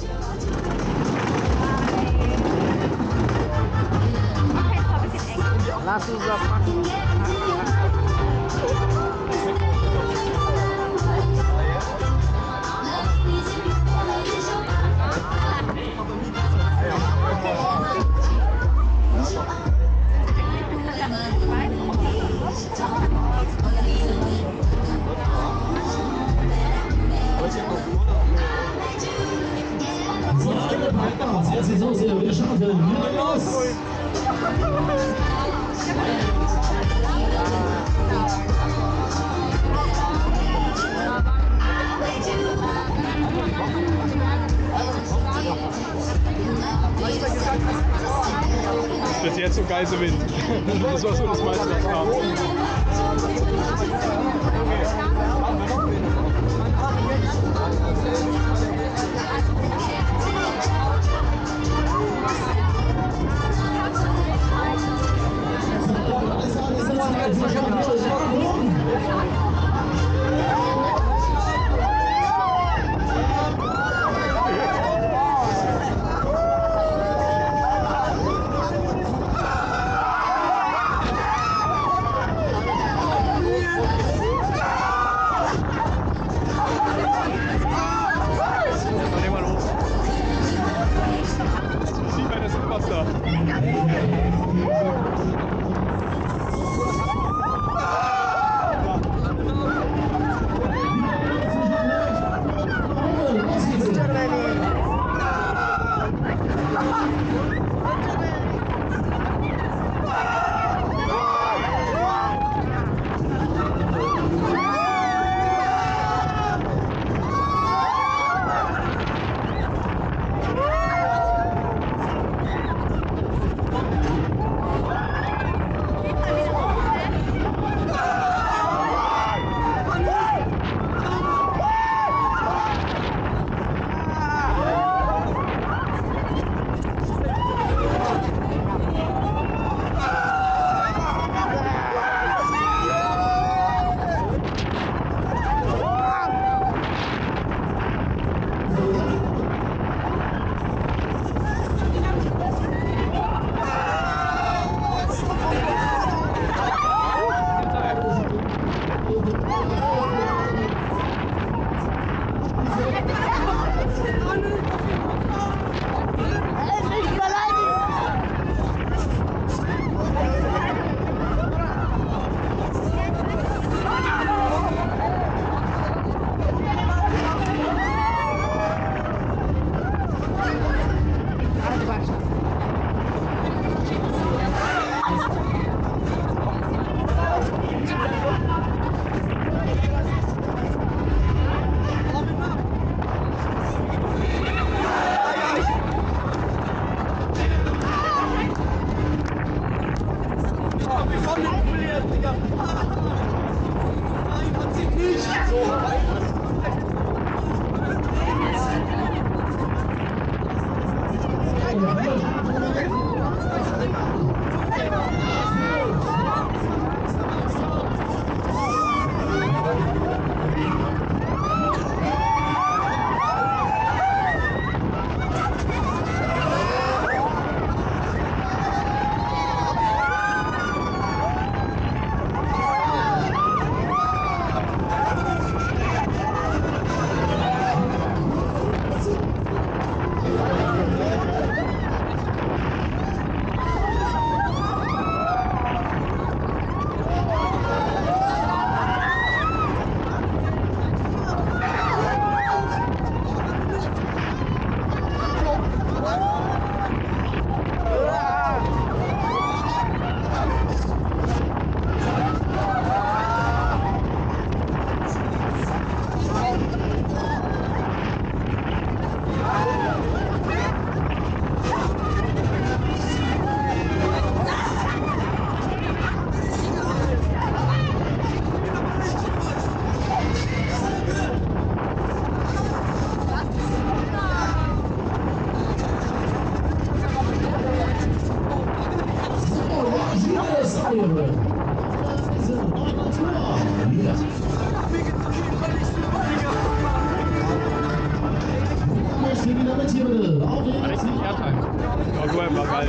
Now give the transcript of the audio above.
就请你给 Alle Partner, jetzt ist wir starten. Wieder los! Bis jetzt so geil Wind. Das meiste, was kam. Komm, ich bin jetzt, Digga. Wieder mit hier bitte. Auf Richtig Airtime. Ja, du einfach geil.